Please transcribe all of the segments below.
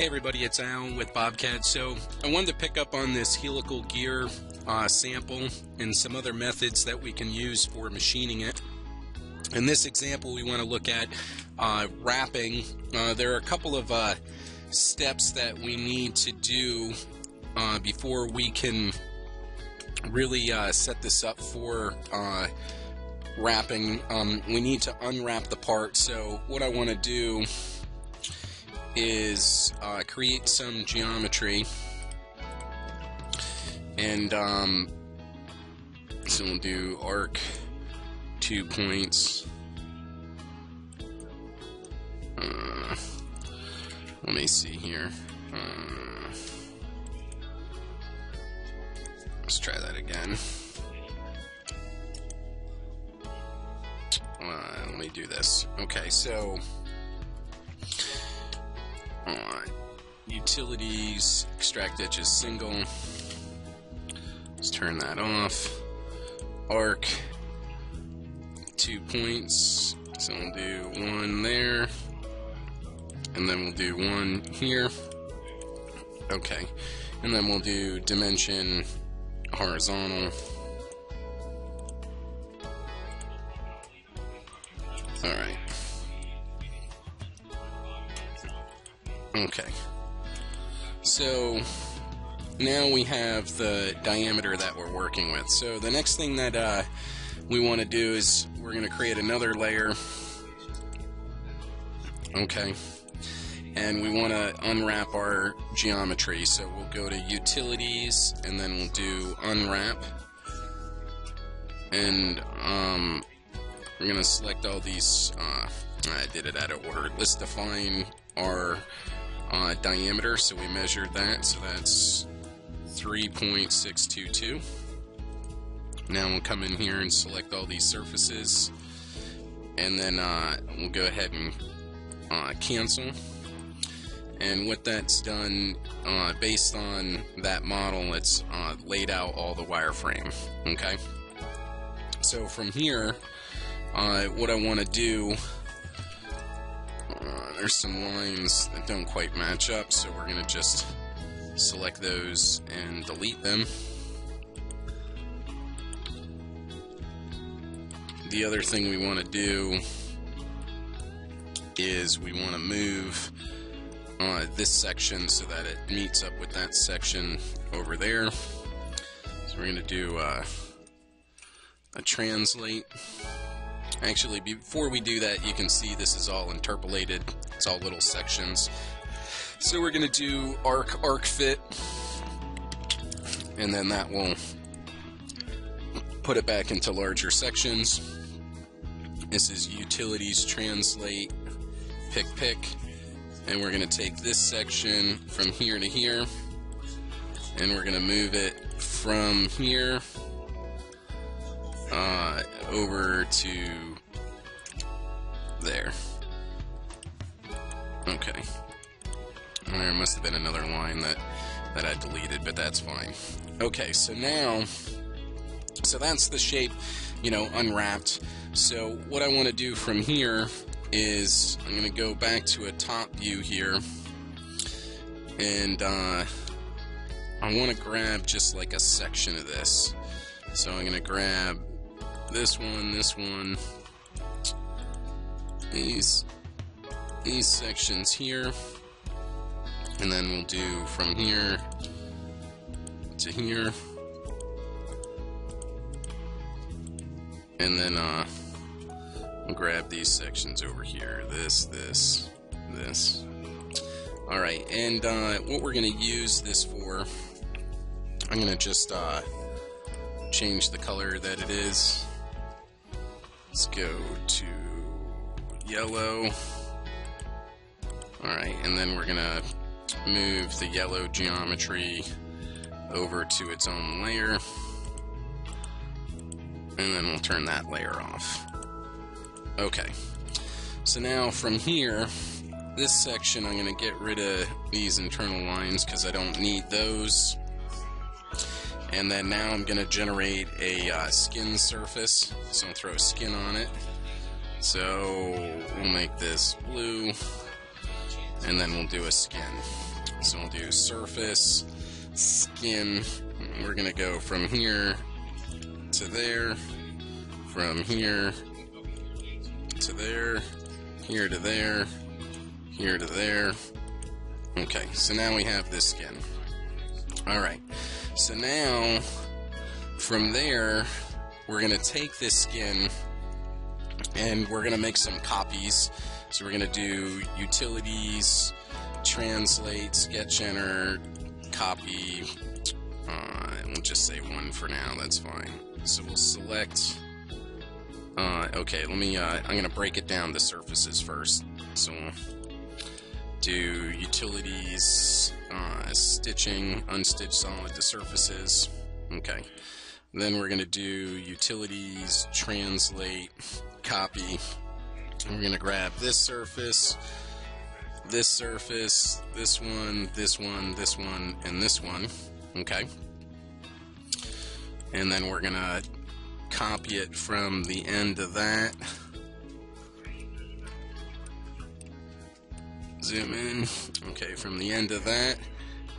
Hey everybody, it's Al with BobCAD. So I wanted to pick up on this helical gear uh, sample and some other methods that we can use for machining it. In this example, we want to look at uh, wrapping. Uh, there are a couple of uh, steps that we need to do uh, before we can really uh, set this up for wrapping. Um, we need to unwrap the part. So what I want to do is uh, create some geometry. And um, so we'll do arc two points. Uh, let me see here. Uh, let's try that again. Uh, let me do this. Okay so utilities, extract edges single. Let's turn that off. Arc, two points. So we'll do one there, and then we'll do one here. Okay, and then we'll do dimension horizontal. Alright. Okay. So now we have the diameter that we're working with. So the next thing that uh, we want to do is we're going to create another layer. Okay. And we want to unwrap our geometry. So we'll go to utilities and then we'll do unwrap. And um, we're going to select all these. Uh, I did it out of order. Let's define our uh, diameter, so we measured that, so that's 3.622. Now we'll come in here and select all these surfaces, and then uh, we'll go ahead and uh, cancel. And what that's done, uh, based on that model, it's uh, laid out all the wireframe. Okay. So from here, uh, what I want to do there's some lines that don't quite match up, so we're going to just select those and delete them. The other thing we want to do is we want to move uh, this section so that it meets up with that section over there. So we're going to do uh, a translate. Actually, before we do that, you can see this is all interpolated. It's all little sections. So we're going to do arc, arc fit, and then that will put it back into larger sections. This is utilities, translate, pick, pick, and we're going to take this section from here to here, and we're going to move it from here uh, over to Okay. There must have been another line that, that I deleted, but that's fine. Okay, so now, so that's the shape, you know, unwrapped. So what I want to do from here is I'm going to go back to a top view here, and uh, I want to grab just like a section of this. So I'm going to grab this one, this one, these these sections here and then we'll do from here to here. And then uh, we'll grab these sections over here. This this this. Alright and uh, what we're gonna use this for I'm gonna just uh, change the color that it is. Let's go to yellow. Alright, and then we're gonna move the yellow geometry over to its own layer. And then we'll turn that layer off. Okay. So now from here, this section I'm going to get rid of these internal lines because I don't need those. And then now I'm going to generate a uh, skin surface. So I'll throw a skin on it. So we'll make this blue and then we'll do a skin. So we'll do surface, skin. We're to go from here to there, from here to there, here to there, here to there. Okay, so now we have this skin. Alright, so now from there, we're to take this skin and we're to make some copies. So we're going to do utilities, translate, sketch enter, copy. Uh, we'll just say one for now, that's fine. So we'll select. Uh, okay, let me. Uh, I'm going to break it down to surfaces first. So we'll do utilities, uh, stitching, unstitched solid to surfaces. Okay. Then we're going to do utilities, translate, copy. We're going to grab this surface, this surface, this one, this one, this one, and this one. Okay. And then we're going to copy it from the end of that. Zoom in. Okay, from the end of that.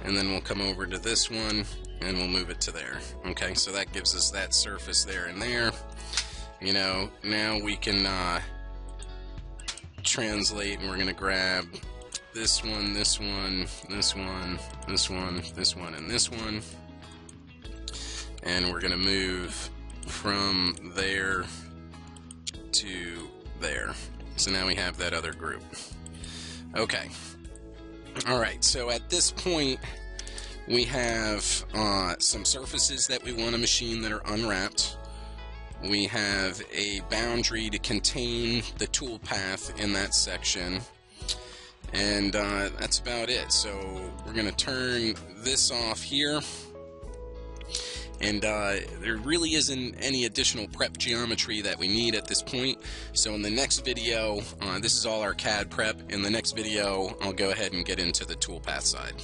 And then we'll come over to this one and we'll move it to there. Okay, so that gives us that surface there and there. You know, now we can uh, translate and we're going to grab this one, this one, this one, this one, this one, and this one. And we're going to move from there to there. So now we have that other group. Okay. Alright, so at this point, we have uh, some surfaces that we want to machine that are unwrapped. We have a boundary to contain the toolpath in that section. And uh, that's about it. So we're going to turn this off here. And uh, there really isn't any additional prep geometry that we need at this point. So in the next video, uh, this is all our CAD prep. In the next video, I'll go ahead and get into the toolpath side.